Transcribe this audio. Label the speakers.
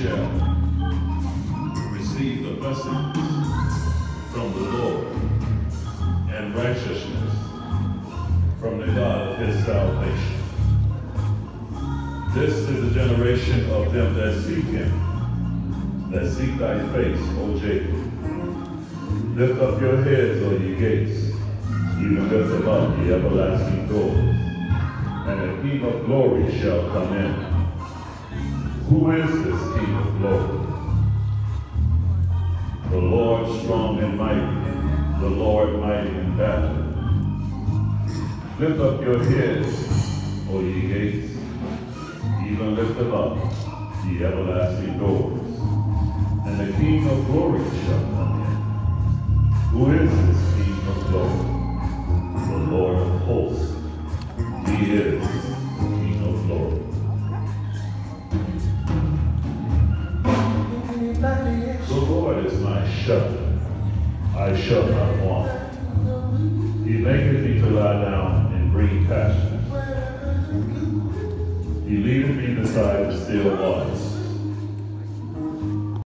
Speaker 1: shall receive the blessings from the Lord and righteousness from the God of his salvation. This is the generation of them that seek him, that seek thy face, O Jacob. Lift up your heads, O ye gates, even lift them up, ye everlasting doors, and a King of glory shall come in. Who is this King of glory? The Lord strong and mighty, the Lord mighty in battle. Lift up your heads, O ye gates, even lift them up, ye everlasting doors, and the King of glory shall come in. Is my shepherd. I shall not want. He maketh me to lie down in green pastures. He leadeth me beside the still waters.